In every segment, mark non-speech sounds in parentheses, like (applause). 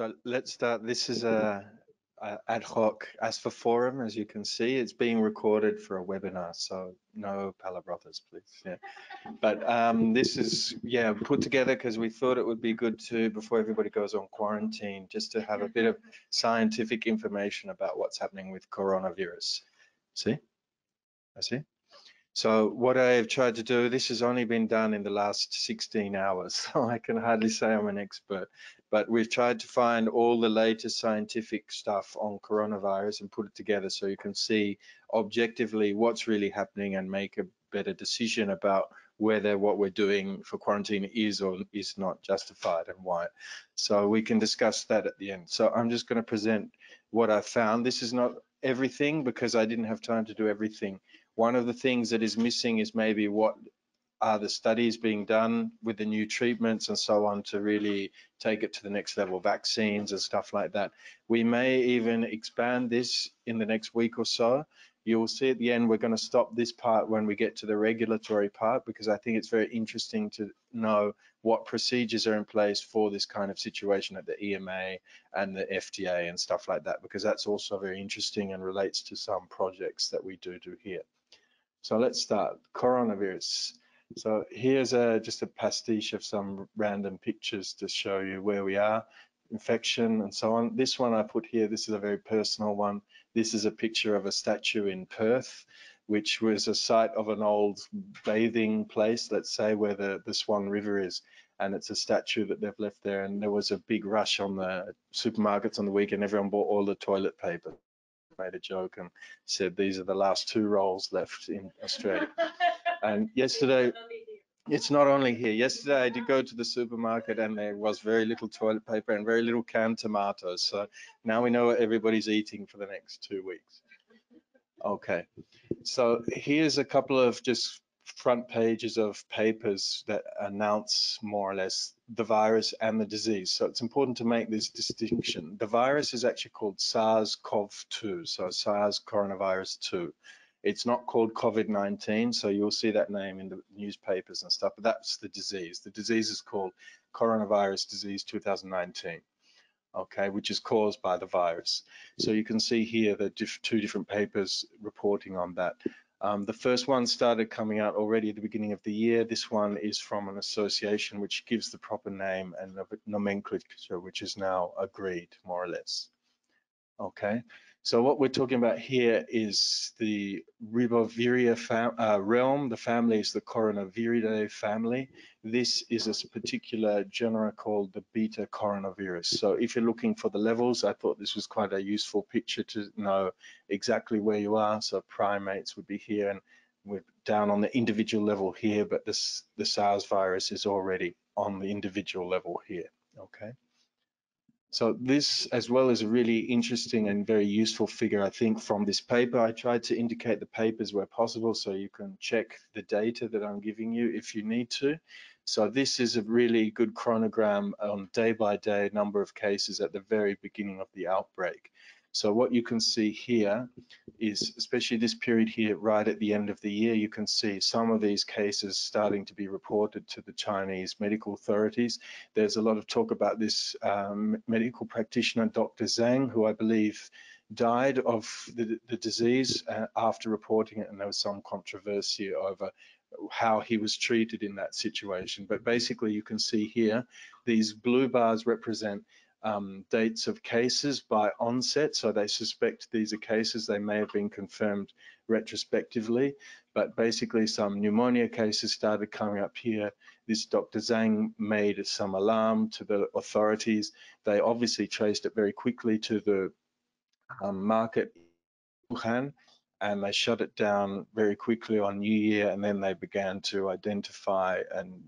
So let's start. This is a, a ad hoc ASFA forum, as you can see. It's being recorded for a webinar, so no palabrothas, please. Yeah, but um, this is yeah put together because we thought it would be good to before everybody goes on quarantine, just to have a bit of scientific information about what's happening with coronavirus. See, I see. So what I have tried to do, this has only been done in the last 16 hours, (laughs) so I can hardly say I'm an expert, but we've tried to find all the latest scientific stuff on coronavirus and put it together so you can see objectively what's really happening and make a better decision about whether what we're doing for quarantine is or is not justified and why. So we can discuss that at the end. So I'm just going to present what I found. This is not everything because I didn't have time to do everything one of the things that is missing is maybe what are the studies being done with the new treatments and so on to really take it to the next level, vaccines and stuff like that. We may even expand this in the next week or so. You'll see at the end, we're going to stop this part when we get to the regulatory part because I think it's very interesting to know what procedures are in place for this kind of situation at the EMA and the FDA and stuff like that, because that's also very interesting and relates to some projects that we do do here. So let's start coronavirus. So here's a, just a pastiche of some random pictures to show you where we are, infection and so on. This one I put here, this is a very personal one. This is a picture of a statue in Perth, which was a site of an old bathing place, let's say, where the, the Swan River is. And it's a statue that they've left there. And there was a big rush on the supermarkets on the weekend. Everyone bought all the toilet paper made a joke and said these are the last two rolls left in Australia. (laughs) and yesterday, it's not only here. Yesterday I did go to the supermarket and there was very little toilet paper and very little canned tomatoes. So now we know what everybody's eating for the next two weeks. Okay, so here's a couple of just front pages of papers that announce more or less the virus and the disease. So it's important to make this distinction. The virus is actually called SARS-CoV-2, so SARS coronavirus 2. It's not called COVID-19, so you'll see that name in the newspapers and stuff, but that's the disease. The disease is called coronavirus disease 2019 okay, which is caused by the virus. So you can see here the diff two different papers reporting on that. Um, the first one started coming out already at the beginning of the year. This one is from an association which gives the proper name and nomenclature, which is now agreed, more or less. Okay, so what we're talking about here is the Riboviria uh, realm. The family is the Coronaviridae family. This is a particular genera called the beta coronavirus. So if you're looking for the levels, I thought this was quite a useful picture to know exactly where you are. So primates would be here and we're down on the individual level here, but this the SARS virus is already on the individual level here. Okay. So this as well is a really interesting and very useful figure, I think, from this paper. I tried to indicate the papers where possible so you can check the data that I'm giving you if you need to. So this is a really good chronogram on day by day number of cases at the very beginning of the outbreak. So what you can see here is, especially this period here, right at the end of the year, you can see some of these cases starting to be reported to the Chinese medical authorities. There's a lot of talk about this um, medical practitioner, Dr. Zhang, who I believe died of the, the disease uh, after reporting it, and there was some controversy over how he was treated in that situation. But basically, you can see here, these blue bars represent um, dates of cases by onset. So they suspect these are cases. They may have been confirmed retrospectively, but basically some pneumonia cases started coming up here. This Dr. Zhang made some alarm to the authorities. They obviously traced it very quickly to the um, market Wuhan and they shut it down very quickly on New Year and then they began to identify and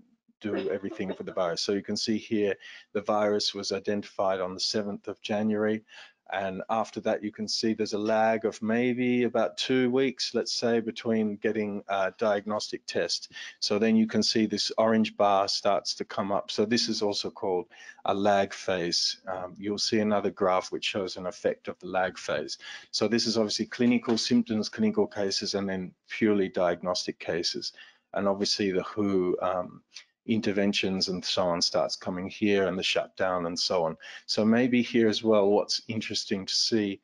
do everything for the virus. So you can see here, the virus was identified on the 7th of January. And after that, you can see there's a lag of maybe about two weeks, let's say, between getting a diagnostic test. So then you can see this orange bar starts to come up. So this is also called a lag phase. Um, you'll see another graph which shows an effect of the lag phase. So this is obviously clinical symptoms, clinical cases, and then purely diagnostic cases. And obviously the WHO um, interventions and so on starts coming here and the shutdown and so on. So maybe here as well, what's interesting to see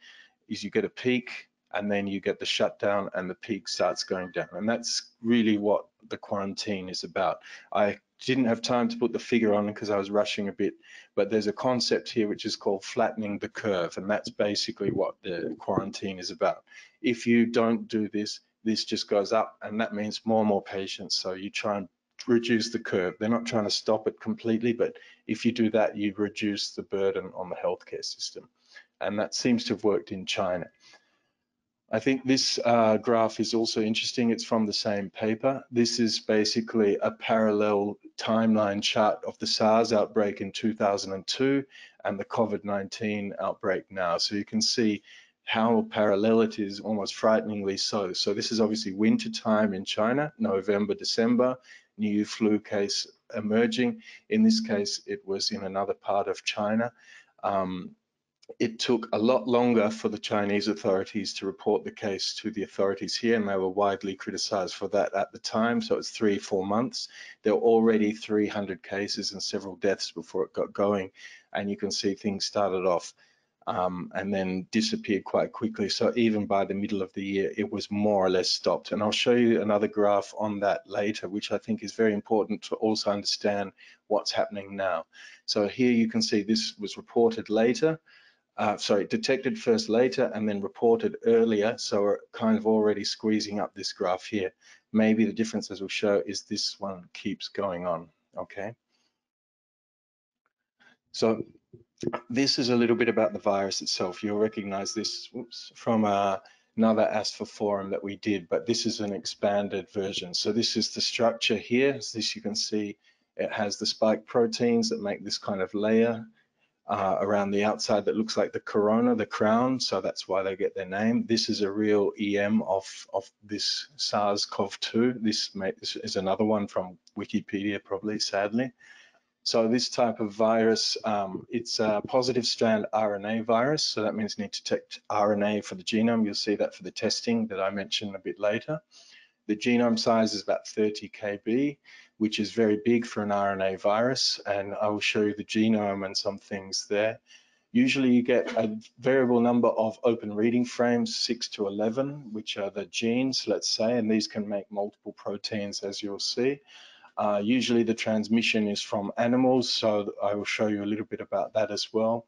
is you get a peak and then you get the shutdown and the peak starts going down. And that's really what the quarantine is about. I didn't have time to put the figure on because I was rushing a bit, but there's a concept here which is called flattening the curve. And that's basically what the quarantine is about. If you don't do this, this just goes up and that means more and more patients. So you try and reduce the curve. They're not trying to stop it completely, but if you do that, you reduce the burden on the healthcare system. And that seems to have worked in China. I think this uh, graph is also interesting. It's from the same paper. This is basically a parallel timeline chart of the SARS outbreak in 2002 and the COVID-19 outbreak now. So you can see how parallel it is, almost frighteningly so. So this is obviously winter time in China, November, December, new flu case emerging. In this case, it was in another part of China. Um, it took a lot longer for the Chinese authorities to report the case to the authorities here, and they were widely criticized for that at the time. So it's three, four months. There were already 300 cases and several deaths before it got going. And you can see things started off um, and then disappeared quite quickly. So even by the middle of the year, it was more or less stopped. And I'll show you another graph on that later, which I think is very important to also understand what's happening now. So here you can see this was reported later uh, sorry, detected first later and then reported earlier. So we're kind of already squeezing up this graph here. Maybe the difference as we'll show is this one keeps going on, okay? So this is a little bit about the virus itself. You'll recognize this from uh, another ASFA forum that we did, but this is an expanded version. So this is the structure here. As this you can see, it has the spike proteins that make this kind of layer uh, around the outside that looks like the corona, the crown, so that's why they get their name. This is a real EM of, of this SARS-CoV-2. This, this is another one from Wikipedia, probably, sadly. So this type of virus, um, it's a positive strand RNA virus, so that means you need to detect RNA for the genome. You'll see that for the testing that I mentioned a bit later. The genome size is about 30 kb which is very big for an RNA virus. And I will show you the genome and some things there. Usually you get a variable number of open reading frames, 6 to 11, which are the genes, let's say, and these can make multiple proteins, as you'll see. Uh, usually the transmission is from animals, so I will show you a little bit about that as well.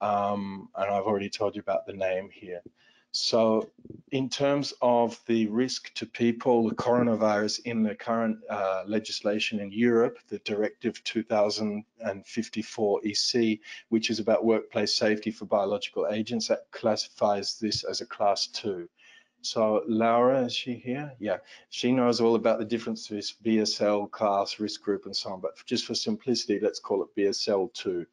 Um, and I've already told you about the name here. So in terms of the risk to people, the coronavirus in the current uh, legislation in Europe, the Directive 2054 EC, which is about workplace safety for biological agents, that classifies this as a class two. So Laura, is she here? Yeah, she knows all about the difference between BSL, class, risk group, and so on. But just for simplicity, let's call it BSL 2.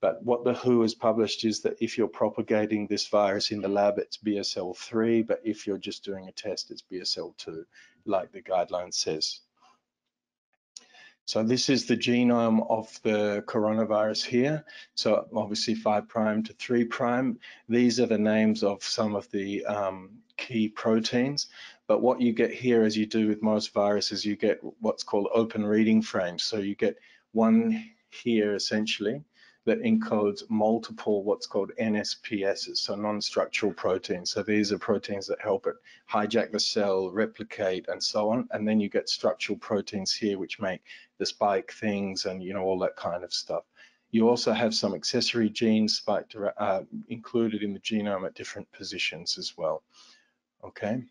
But what the WHO has published is that if you're propagating this virus in the lab, it's BSL-3, but if you're just doing a test, it's BSL-2, like the guideline says. So this is the genome of the coronavirus here. So obviously 5 prime to 3 prime. These are the names of some of the um, key proteins. But what you get here, as you do with most viruses, you get what's called open reading frames. So you get one here essentially, that encodes multiple what's called NSPSs, so non-structural proteins. So these are proteins that help it hijack the cell, replicate, and so on. And then you get structural proteins here, which make the spike things and you know all that kind of stuff. You also have some accessory genes spiked, uh, included in the genome at different positions as well. Okay.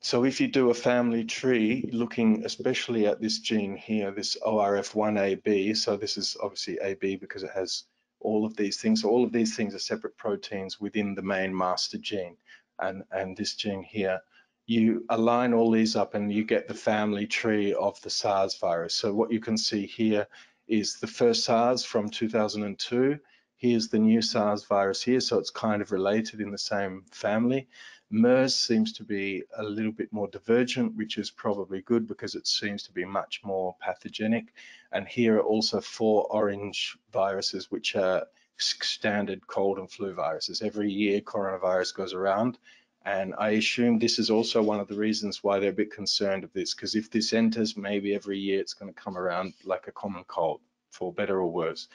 So if you do a family tree looking especially at this gene here, this ORF1AB, so this is obviously AB because it has all of these things. So all of these things are separate proteins within the main master gene. And, and this gene here, you align all these up and you get the family tree of the SARS virus. So what you can see here is the first SARS from 2002. Here's the new SARS virus here, so it's kind of related in the same family. MERS seems to be a little bit more divergent, which is probably good because it seems to be much more pathogenic. And here are also four orange viruses, which are standard cold and flu viruses. Every year coronavirus goes around And I assume this is also one of the reasons why they're a bit concerned of this, because if this enters, maybe every year it's going to come around like a common cold, for better or worse.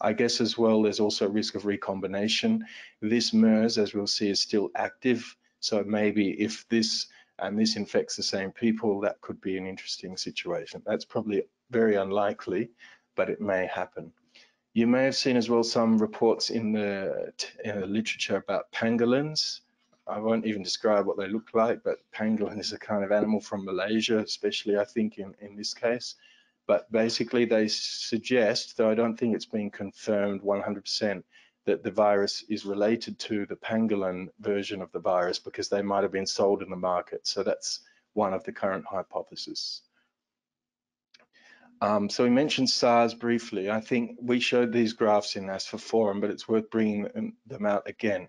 I guess as well, there's also risk of recombination. This MERS, as we'll see, is still active. So maybe if this and this infects the same people, that could be an interesting situation. That's probably very unlikely, but it may happen. You may have seen as well some reports in the, in the literature about pangolins. I won't even describe what they look like, but pangolin is a kind of animal from Malaysia, especially I think in, in this case. But basically they suggest, though I don't think it's been confirmed 100%, that the virus is related to the pangolin version of the virus because they might have been sold in the market. So that's one of the current hypotheses. Um, so we mentioned SARS briefly. I think we showed these graphs in ASFA forum, but it's worth bringing them out again.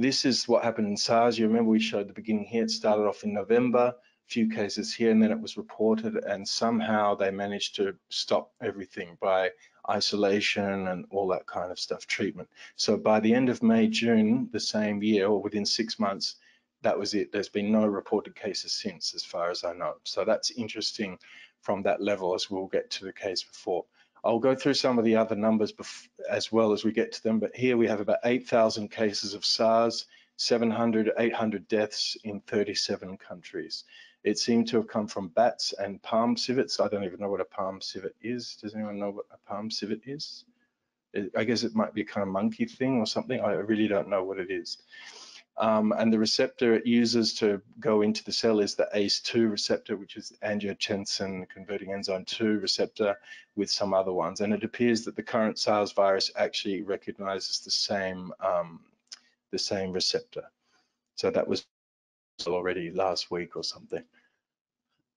This is what happened in SARS. You remember we showed the beginning here. It started off in November, a few cases here, and then it was reported, and somehow they managed to stop everything by isolation and all that kind of stuff, treatment. So by the end of May, June, the same year, or within six months, that was it. There's been no reported cases since, as far as I know. So that's interesting from that level as we'll get to the case before. I'll go through some of the other numbers as well as we get to them, but here we have about 8,000 cases of SARS, 700, 800 deaths in 37 countries. It seemed to have come from bats and palm civets. I don't even know what a palm civet is. Does anyone know what a palm civet is? I guess it might be a kind of monkey thing or something. I really don't know what it is. Um, and the receptor it uses to go into the cell is the ACE2 receptor, which is angiotensin converting enzyme 2 receptor with some other ones. And it appears that the current SARS virus actually recognizes the same, um, the same receptor. So that was already last week or something.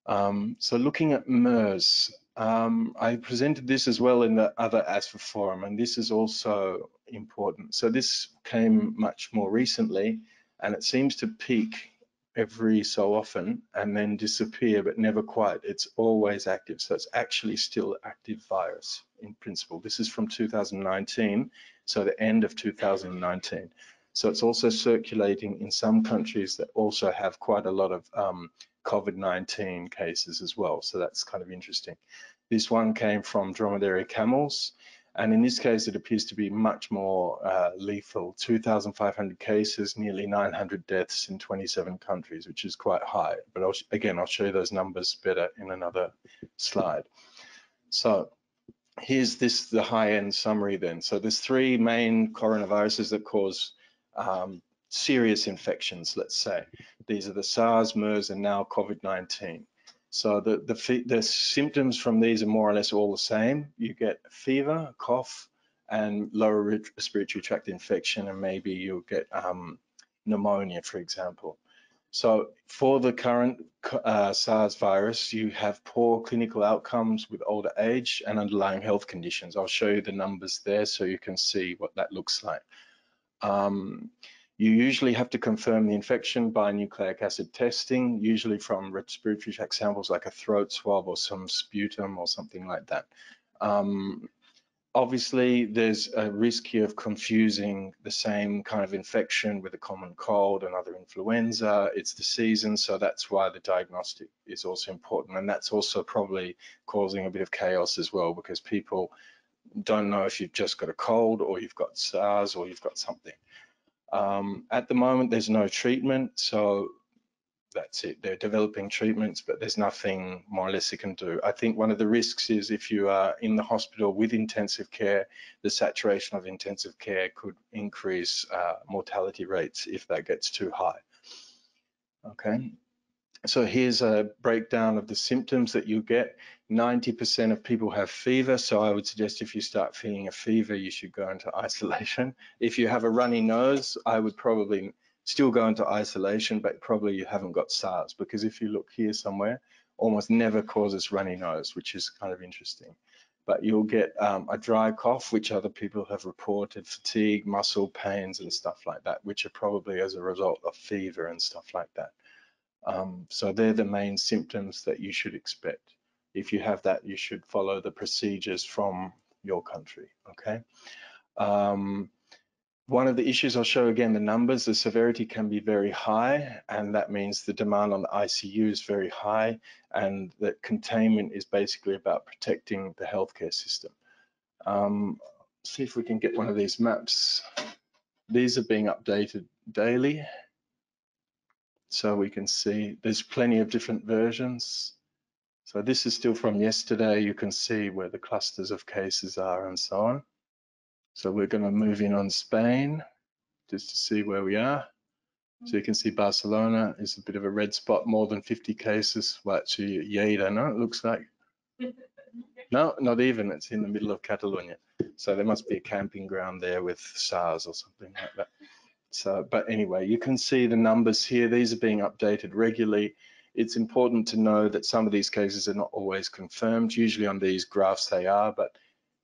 Um, so looking at MERS, um, I presented this as well in the other ASFA forum, and this is also important. So this came much more recently, and it seems to peak every so often and then disappear, but never quite. It's always active. So it's actually still active virus in principle. This is from 2019, so the end of 2019. So it's also circulating in some countries that also have quite a lot of um, COVID-19 cases as well. So that's kind of interesting. This one came from dromedary camels. And in this case, it appears to be much more uh, lethal, 2,500 cases, nearly 900 deaths in 27 countries, which is quite high. But I'll, again, I'll show you those numbers better in another slide. So here's this the high-end summary then. So there's three main coronaviruses that cause um, serious infections, let's say. These are the SARS, MERS, and now COVID-19. So the, the, the symptoms from these are more or less all the same. You get fever, cough, and lower respiratory tract infection, and maybe you'll get um, pneumonia, for example. So for the current uh, SARS virus, you have poor clinical outcomes with older age and underlying health conditions. I'll show you the numbers there so you can see what that looks like. Um, you usually have to confirm the infection by nucleic acid testing, usually from respiratory tract samples like a throat swab or some sputum or something like that. Um, obviously, there's a risk here of confusing the same kind of infection with a common cold and other influenza. It's the season, so that's why the diagnostic is also important. And that's also probably causing a bit of chaos as well because people don't know if you've just got a cold or you've got SARS or you've got something. Um, at the moment, there's no treatment, so that's it. They're developing treatments, but there's nothing more or less you can do. I think one of the risks is if you are in the hospital with intensive care, the saturation of intensive care could increase uh, mortality rates if that gets too high. Okay, so here's a breakdown of the symptoms that you get. 90% of people have fever, so I would suggest if you start feeling a fever, you should go into isolation. (laughs) If you have a runny nose, I would probably still go into isolation, but probably you haven't got SARS because if you look here somewhere, almost never causes runny nose, which is kind of interesting. But you'll get um, a dry cough, which other people have reported, fatigue, muscle pains and stuff like that, which are probably as a result of fever and stuff like that. Um, so they're the main symptoms that you should expect. If you have that, you should follow the procedures from your country, okay? Um, one of the issues I'll show again, the numbers, the severity can be very high, and that means the demand on the ICU is very high, and that containment is basically about protecting the healthcare system. Um, see if we can get one of these maps. These are being updated daily. So we can see there's plenty of different versions. So this is still from yesterday. You can see where the clusters of cases are and so on. So we're going to move in on Spain just to see where we are. So you can see Barcelona is a bit of a red spot, more than 50 cases. Well, actually, Lleida, no, it looks like. (laughs) No, not even. It's in the middle of Catalonia. So there must be a camping ground there with SARS or something like that. So, but anyway, you can see the numbers here. These are being updated regularly. It's important to know that some of these cases are not always confirmed. Usually on these graphs they are, but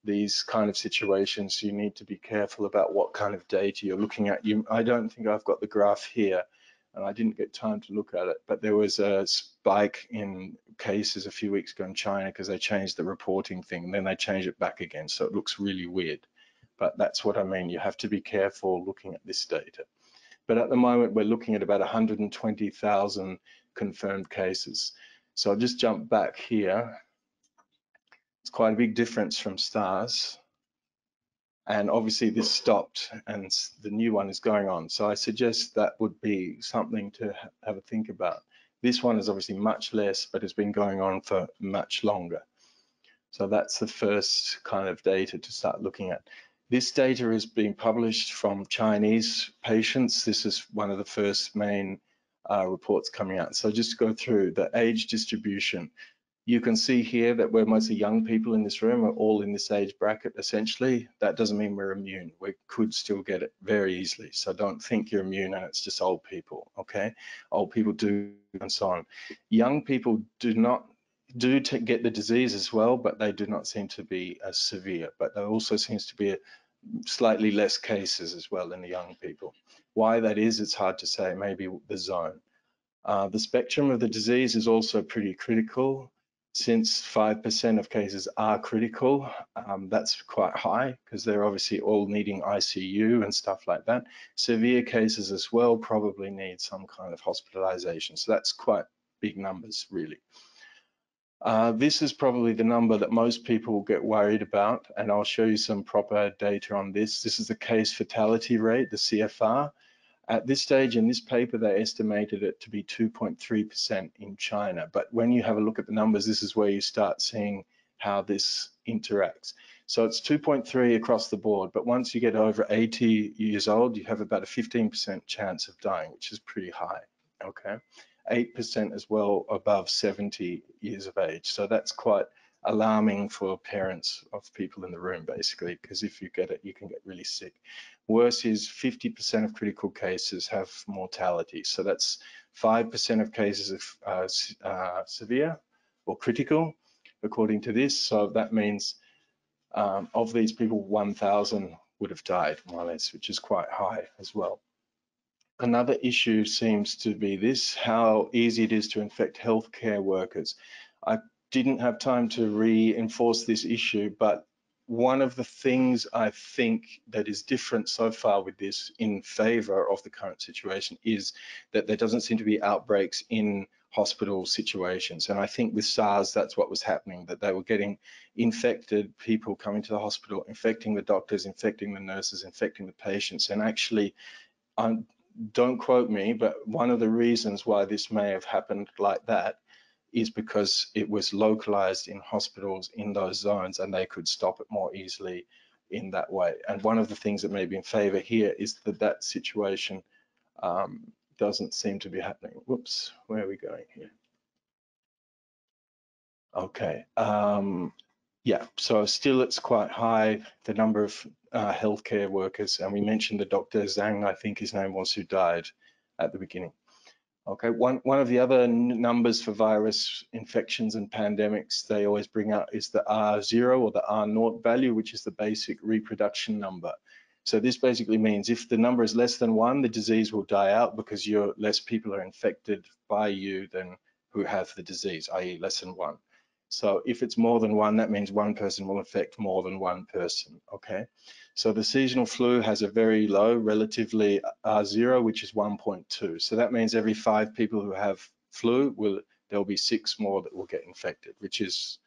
these kind of situations, you need to be careful about what kind of data you're looking at. You, I don't think I've got the graph here, and I didn't get time to look at it, but there was a spike in cases a few weeks ago in China because they changed the reporting thing, and then they changed it back again, so it looks really weird. But that's what I mean. You have to be careful looking at this data. But at the moment, we're looking at about 120,000 confirmed cases. So I'll just jump back here it's quite a big difference from SARS. And obviously this stopped and the new one is going on. So I suggest that would be something to have a think about. This one is obviously much less, but it's been going on for much longer. So that's the first kind of data to start looking at. This data is being published from Chinese patients. This is one of the first main uh, reports coming out. So just go through the age distribution. You can see here that we're mostly young people in this room, We're all in this age bracket essentially. That doesn't mean we're immune. We could still get it very easily. So don't think you're immune and it's just old people, okay? Old people do and so on. Young people do not do get the disease as well, but they do not seem to be as severe. But there also seems to be a, slightly less cases as well in the young people. Why that is, it's hard to say, maybe the zone. Uh, the spectrum of the disease is also pretty critical since 5% of cases are critical, um, that's quite high because they're obviously all needing ICU and stuff like that. Severe cases as well probably need some kind of hospitalization. So that's quite big numbers really. Uh, this is probably the number that most people get worried about, and I'll show you some proper data on this. This is the case fatality rate, the CFR. At this stage in this paper, they estimated it to be 2.3% in China. But when you have a look at the numbers, this is where you start seeing how this interacts. So it's 2.3 across the board, but once you get over 80 years old, you have about a 15% chance of dying, which is pretty high, okay? 8% as well above 70 years of age. So that's quite alarming for parents of people in the room, basically, because if you get it, you can get really sick. Worse is 50% of critical cases have mortality. So that's 5% of cases of uh, uh, severe or critical, according to this. So that means um, of these people, 1,000 would have died, more or less, which is quite high as well. Another issue seems to be this, how easy it is to infect healthcare workers. I didn't have time to reinforce this issue, but one of the things I think that is different so far with this in favor of the current situation is that there doesn't seem to be outbreaks in hospital situations. And I think with SARS, that's what was happening, that they were getting infected people coming to the hospital, infecting the doctors, infecting the nurses, infecting the patients. And actually, um, don't quote me, but one of the reasons why this may have happened like that is because it was localized in hospitals in those zones and they could stop it more easily in that way. And one of the things that may be in favor here is that that situation um, doesn't seem to be happening. Whoops, where are we going here? Okay, um, yeah, so still it's quite high, the number of uh, healthcare workers, and we mentioned the Dr. Zhang, I think his name was, who died at the beginning. Okay, one, one of the other numbers for virus infections and pandemics they always bring out is the R0 or the R0 value, which is the basic reproduction number. So this basically means if the number is less than one, the disease will die out because you're, less people are infected by you than who have the disease, i.e. less than one. So if it's more than one, that means one person will affect more than one person, okay? So the seasonal flu has a very low, relatively uh, uh, R0, which is 1.2. So that means every five people who have flu, will there'll be six more that will get infected, which is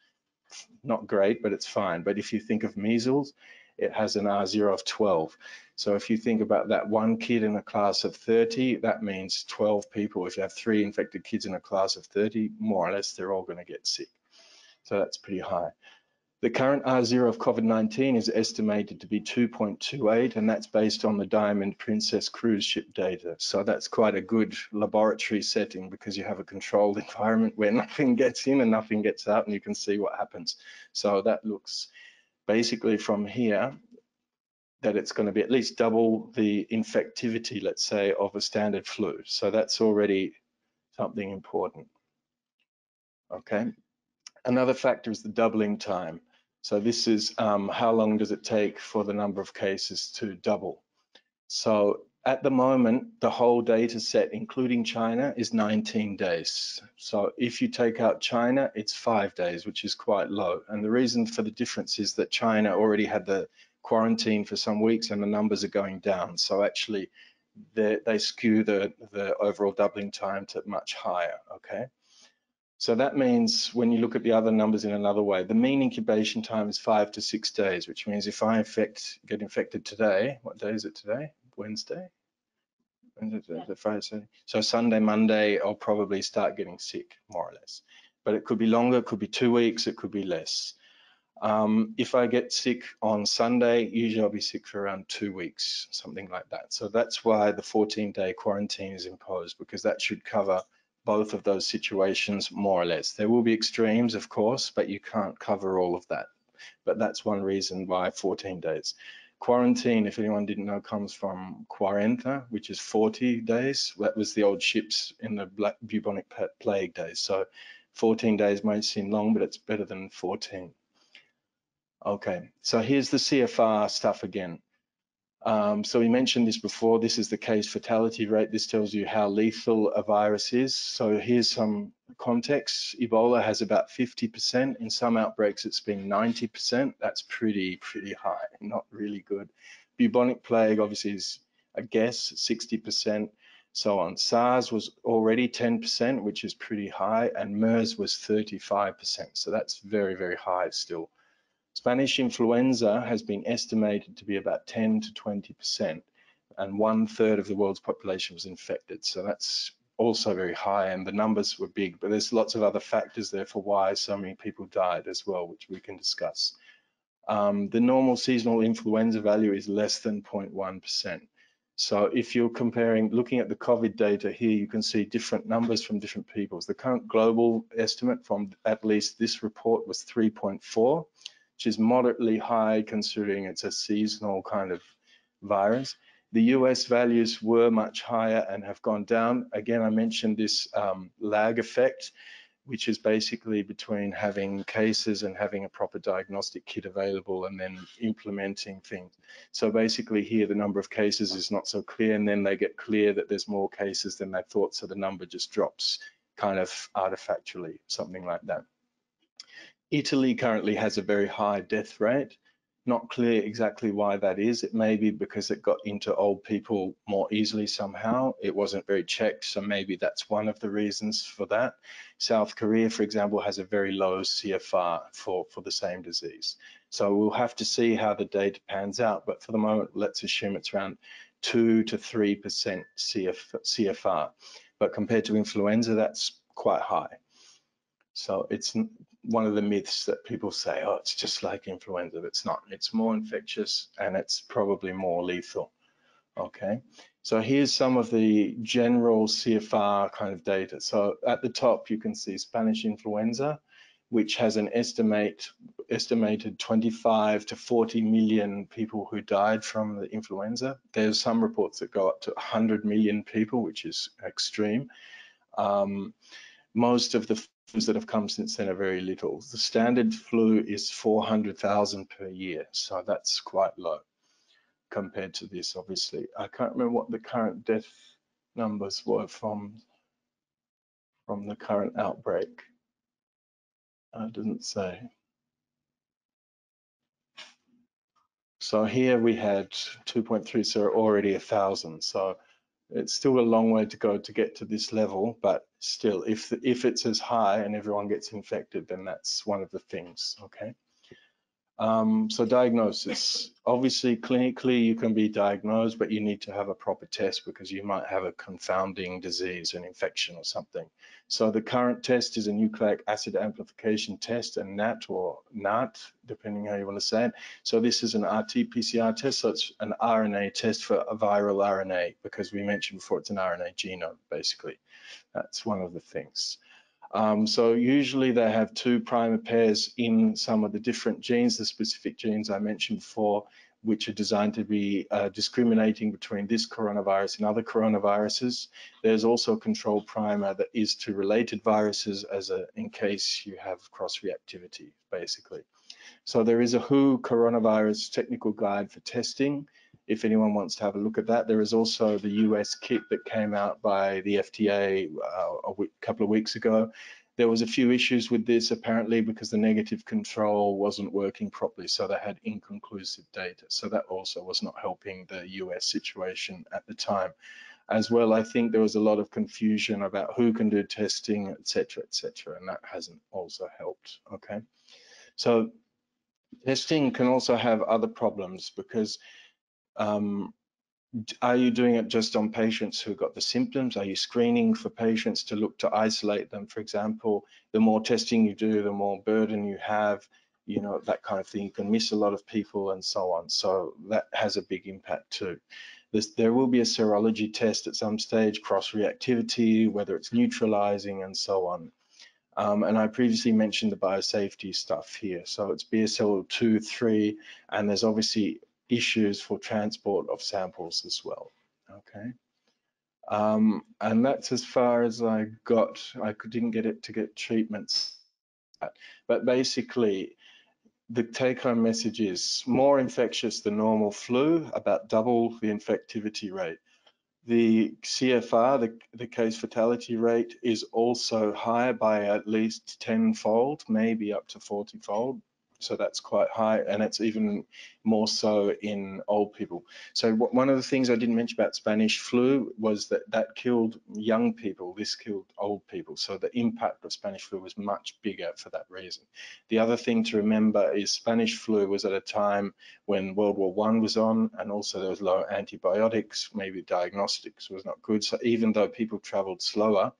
not great, but it's fine. But if you think of measles, it has an uh, R0 of 12. So if you think about that one kid in a class of 30, that means 12 people. If you have three infected kids in a class of 30, more or less, they're all going to get sick. So that's pretty high. The current R0 of COVID-19 is estimated to be 2.28, and that's based on the Diamond Princess cruise ship data. So that's quite a good laboratory setting because you have a controlled (laughs) environment where nothing gets in and nothing gets out, and you can see what happens. So that looks basically from here that it's going to be at least double the infectivity, let's say, of a standard flu. So that's already something important. Okay. Another factor is the doubling time. So this is um, how long does it take for the number of cases to double. So at the moment, the whole data set, including China, is 19 days. So if you take out China, it's five days, which is quite low. And the reason for the difference is that China already had the quarantine for some weeks and the numbers are going down. So actually, they, they skew the, the overall doubling time to much higher, okay? So that means when you look at the other numbers in another way, the mean incubation time is five to six days, which means if I infect, get infected today, what day is it today? Wednesday? Wednesday, Friday. So Sunday, Monday, I'll probably start getting sick, more or less. But it could be longer, it could be two weeks, it could be less. Um, if I get sick on Sunday, usually I'll be sick for around two weeks, something like that. So that's why the 14 day quarantine is imposed because that should cover both of those situations more or less. There will be extremes, of course, but you can't cover all of that. But that's one reason why 14 days. Quarantine, if anyone didn't know, comes from quarenta, which is 40 days. That was the old ships in the black bubonic plague days. So 14 days might seem long, but it's better than 14. Okay, so here's the CFR stuff again. Um, so we mentioned this before, this is the case fatality rate. This tells you how lethal a virus is. So here's some context. Ebola has about 50%. In some outbreaks, it's been 90%. That's pretty, pretty high, not really good. Bubonic plague obviously is a guess, 60%, so on. SARS was already 10%, which is pretty high, and MERS was 35%. So that's very, very high still. Spanish influenza has been estimated to be about 10 to 20%, and one third of the world's population was infected. So that's also very high, and the numbers were big, but there's lots of other factors there for why so many people died as well, which we can discuss. Um, the normal seasonal influenza value is less than 0.1%. So if you're comparing, looking at the COVID data here, you can see different numbers from different peoples. The current global estimate from at least this report was 3.4 which is moderately high considering it's a seasonal kind of virus. The US values were much higher and have gone down. Again, I mentioned this um, lag effect, which is basically between having cases and having a proper diagnostic kit available and then implementing things. So basically here, the number of cases is not so clear and then they get clear that there's more cases than they thought. So the number just drops kind of artifactually, something like that. Italy currently has a very high death rate. Not clear exactly why that is. It may be because it got into old people more easily somehow. It wasn't very checked, so maybe that's one of the reasons for that. South Korea, for example, has a very low CFR for, for the same disease. So we'll have to see how the data pans out, but for the moment, let's assume it's around 2 to 3% CF, CFR. But compared to influenza, that's quite high. So it's one of the myths that people say, oh, it's just like influenza, but it's not. It's more infectious and it's probably more lethal. Okay, so here's some of the general CFR kind of data. So at the top, you can see Spanish influenza, which has an estimate estimated 25 to 40 million people who died from the influenza. There's some reports that go up to 100 million people, which is extreme. Um, most of the flus that have come since then are very little. The standard flu is 400,000 per year, so that's quite low compared to this, obviously. I can't remember what the current death numbers were from, from the current outbreak. Uh, it doesn't say. So here we had 2.3, so already a thousand. So it's still a long way to go to get to this level, but still, if if it's as high and everyone gets infected, then that's one of the things. Okay. Um, so diagnosis, obviously clinically you can be diagnosed, but you need to have a proper test because you might have a confounding disease, an infection or something. So the current test is a nucleic acid amplification test, a NAT or NAT, depending how you want to say it. So this is an RT-PCR test, so it's an RNA test for a viral RNA because we mentioned before it's an RNA genome, basically. That's one of the things. Um, so usually they have two primer pairs in some of the different genes, the specific genes I mentioned before, which are designed to be uh, discriminating between this coronavirus and other coronaviruses. There's also a control primer that is to related viruses as a, in case you have cross-reactivity, basically. So there is a WHO coronavirus technical guide for testing if anyone wants to have a look at that. There is also the US kit that came out by the FDA uh, a couple of weeks ago. There was a few issues with this apparently because the negative control wasn't working properly, so they had inconclusive data. So that also was not helping the US situation at the time. As well, I think there was a lot of confusion about who can do testing, etc., etc., and that hasn't also helped. Okay, so testing can also have other problems because um, are you doing it just on patients who got the symptoms? Are you screening for patients to look to isolate them? For example, the more testing you do, the more burden you have, you know, that kind of thing. You can miss a lot of people and so on. So that has a big impact too. There will be a serology test at some stage, cross-reactivity, whether it's neutralizing and so on. Um, and I previously mentioned the biosafety stuff here. So it's BSL2, 3, and there's obviously issues for transport of samples as well. Okay. Um, and that's as far as I got. I didn't get it to get treatments. But basically, the take-home message is more infectious than normal flu, about double the infectivity rate. The CFR, the, the case fatality rate, is also higher by at least tenfold, maybe up to 40-fold so that's quite high and it's even more so in old people. So one of the things i didn't mention about spanish flu was that that killed young people. This killed old people. So the impact of spanish flu was much bigger for that reason. The other thing to remember is spanish flu was at a time when world war one was on and also there was low antibiotics. Maybe diagnostics was not good. So even though people traveled slower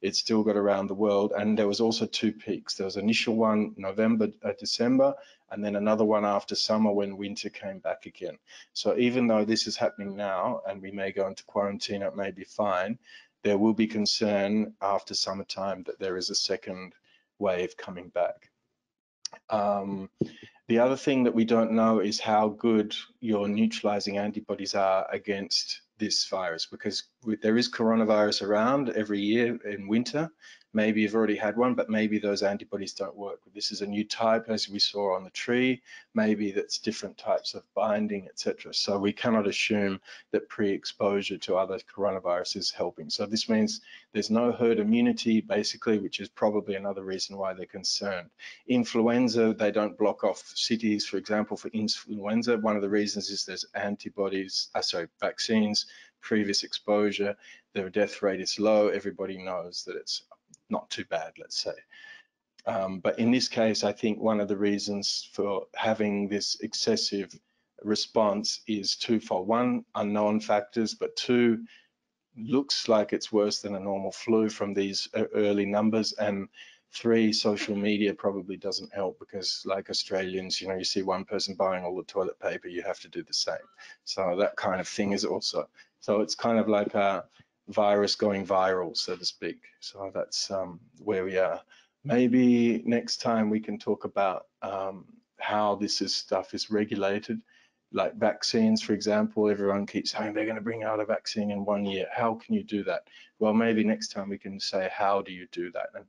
it still got around the world. And there was also two peaks. There was initial one November, uh, December, and then another one after summer when winter came back again. So even though this is happening now and we may go into quarantine, it may be fine, there will be concern after summertime that there is a second wave coming back. Um, the other thing that we don't know is how good your neutralizing antibodies are against this virus because there is coronavirus around every year in winter maybe you've already had one, but maybe those antibodies don't work. This is a new type, as we saw on the tree. Maybe that's different types of binding, etc. So we cannot assume that pre-exposure to other coronavirus is helping. So this means there's no herd immunity, basically, which is probably another reason why they're concerned. Influenza, they don't block off cities, for example, for influenza. One of the reasons is there's antibodies, uh, sorry, vaccines, previous exposure, their death rate is low. Everybody knows that it's not too bad, let's say. Um, but in this case, I think one of the reasons for having this excessive response is twofold. One, unknown factors, but two, looks like it's worse than a normal flu from these early numbers. And three, social media probably doesn't help because like Australians, you know, you see one person buying all the toilet paper, you have to do the same. So that kind of thing is also, so it's kind of like a, virus going viral, so to speak. So that's um, where we are. Maybe next time we can talk about um, how this is, stuff is regulated, like vaccines, for example. Everyone keeps saying they're going to bring out a vaccine in one year. How can you do that? Well, maybe next time we can say, how do you do that? And,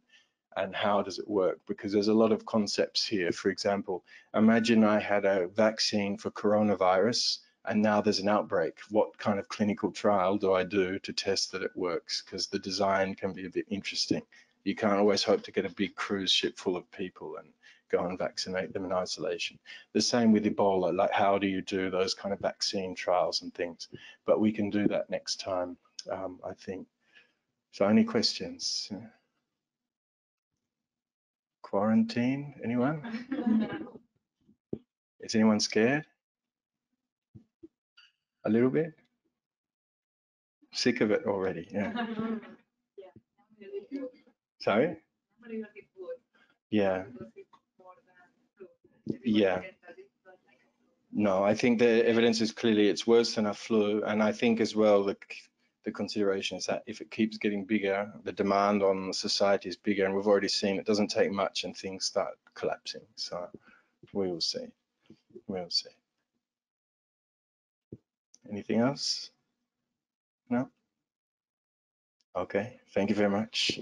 and how does it work? Because there's a lot of concepts here. For example, imagine I had a vaccine for coronavirus and now there's an outbreak. What kind of clinical trial do I do to test that it works? Because the design can be a bit interesting. You can't always hope to get a big cruise ship full of people and go and vaccinate them in isolation. The same with Ebola, like how do you do those kind of vaccine trials and things? But we can do that next time, um, I think. So any questions? Quarantine, anyone? (laughs) Is anyone scared? A little bit? Sick of it already, (laughs) yeah. Sorry? Yeah. Yeah. No, I think the evidence is clearly it's worse than a flu. And I think as well, the, the consideration is that if it keeps getting bigger, the demand on society is bigger. And we've already seen it doesn't take much and things start collapsing. So we will see. We'll see. Anything else? No? Okay, thank you very much.